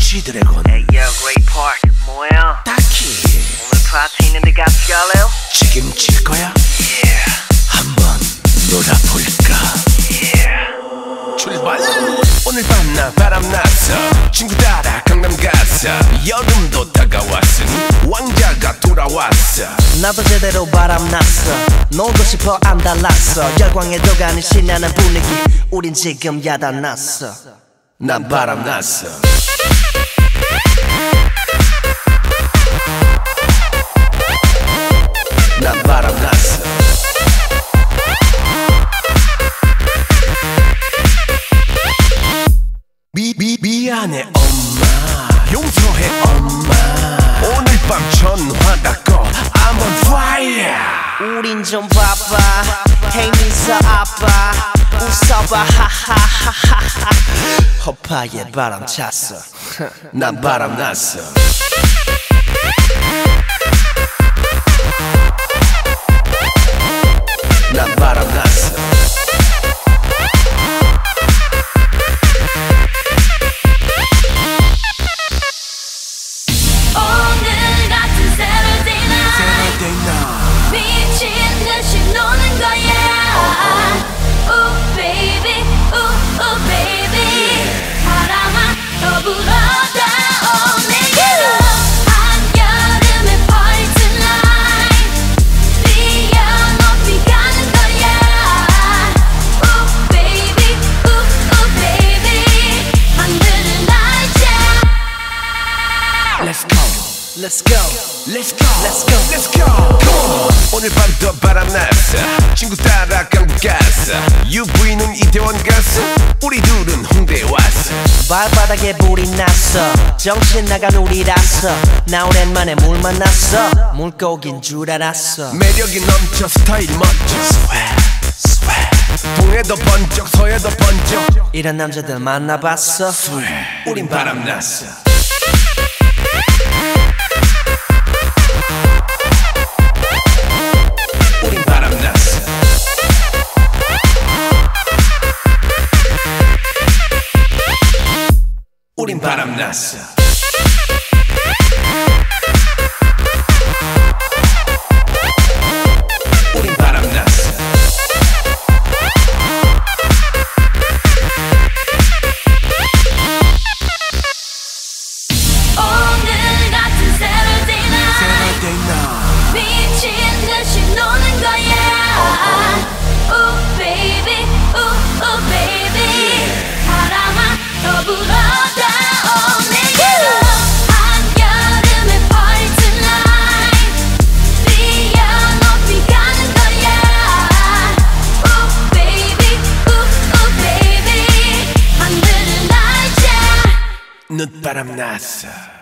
지드래곤 Hey yo, Great Park, 뭐야? 딱히 오늘 파티 있는데 같이 갈래요? 책임질 거야? Yeah, 한번 놀아볼까? yeah. 출발! 오늘 밤나 바람 났어 친구 따라 강남 갔어 여름도 다가왔으니 왕자가 돌아왔어 나도 제대로 바람났어 놀고 싶어 안 달랐어 열광에 도 가는 신나는 분위기 우린 지금 야단났어 난 바람 났어. 난 바람 났어. 미, 미, 미안해 엄마. 용서해 엄마. 오늘 밤 전화 닫고 I'm on fire. 우린 좀 바빠 미서 아빠. 웃어봐 하하하하하 허파에 바람 찼어. 난 바람 났어 Let's go. Let's go. Let's go. Let's go. Come on. 오늘 밤도 바람 났어. 친구 따라 강북 갔어. UV는 이태원 갔어. 우리 둘은 홍대에 왔어. 발바닥에 불이 났어. 정신 나간 우리라서. 나 오랜만에 물 만났어. 물고기인 줄 알았어. 매력이 넘쳐 스타일 멋져. Swag 동해도 번쩍 서해도 번쩍. 이런 남자들 만나봤어? 우린 바람 났어 우린 Not para massa.